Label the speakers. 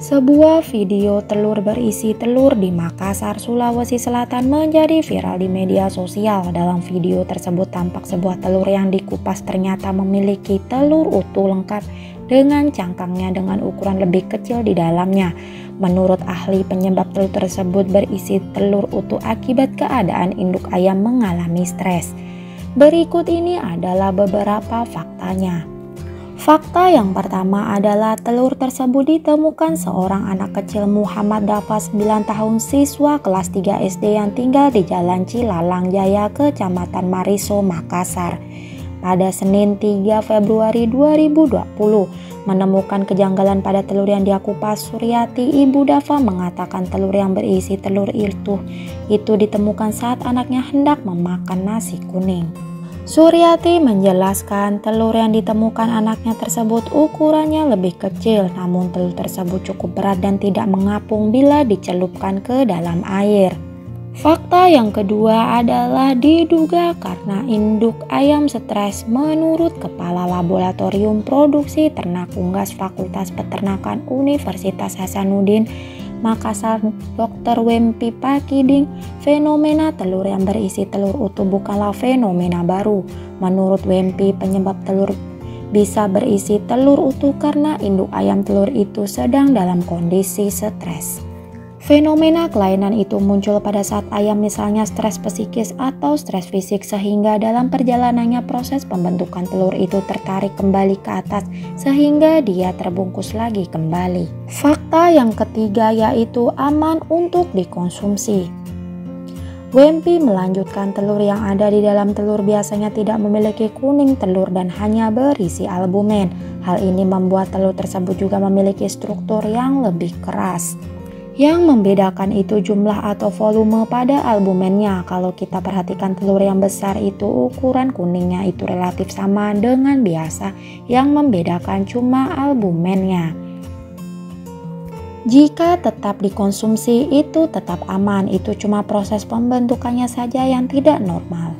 Speaker 1: Sebuah video telur berisi telur di Makassar, Sulawesi Selatan menjadi viral di media sosial. Dalam video tersebut tampak sebuah telur yang dikupas ternyata memiliki telur utuh lengkap dengan cangkangnya dengan ukuran lebih kecil di dalamnya. Menurut ahli penyebab telur tersebut berisi telur utuh akibat keadaan induk ayam mengalami stres. Berikut ini adalah beberapa faktanya. Fakta yang pertama adalah telur tersebut ditemukan seorang anak kecil Muhammad Dafa 9 tahun siswa kelas 3 SD yang tinggal di Jalan Cilalang Jaya, Kecamatan Mariso, Makassar. Pada Senin 3 Februari 2020, menemukan kejanggalan pada telur yang diakupas Suryati, ibu Dafa mengatakan telur yang berisi telur itu itu ditemukan saat anaknya hendak memakan nasi kuning. Suryati menjelaskan telur yang ditemukan anaknya tersebut ukurannya lebih kecil namun telur tersebut cukup berat dan tidak mengapung bila dicelupkan ke dalam air. Fakta yang kedua adalah diduga karena induk ayam stres menurut Kepala Laboratorium Produksi Ternak Unggas Fakultas Peternakan Universitas Hasanuddin Makassar Dr. Wempi Pakiding, fenomena telur yang berisi telur utuh bukanlah fenomena baru. Menurut Wempi, penyebab telur bisa berisi telur utuh karena induk ayam telur itu sedang dalam kondisi stres. Fenomena kelainan itu muncul pada saat ayam misalnya stres psikis atau stres fisik sehingga dalam perjalanannya proses pembentukan telur itu tertarik kembali ke atas sehingga dia terbungkus lagi kembali. Fakta yang ketiga yaitu aman untuk dikonsumsi. Wempi melanjutkan telur yang ada di dalam telur biasanya tidak memiliki kuning telur dan hanya berisi albumen. Hal ini membuat telur tersebut juga memiliki struktur yang lebih keras. Yang membedakan itu jumlah atau volume pada albumennya. Kalau kita perhatikan telur yang besar itu ukuran kuningnya itu relatif sama dengan biasa. Yang membedakan cuma albumennya. Jika tetap dikonsumsi itu tetap aman, itu cuma proses pembentukannya saja yang tidak normal.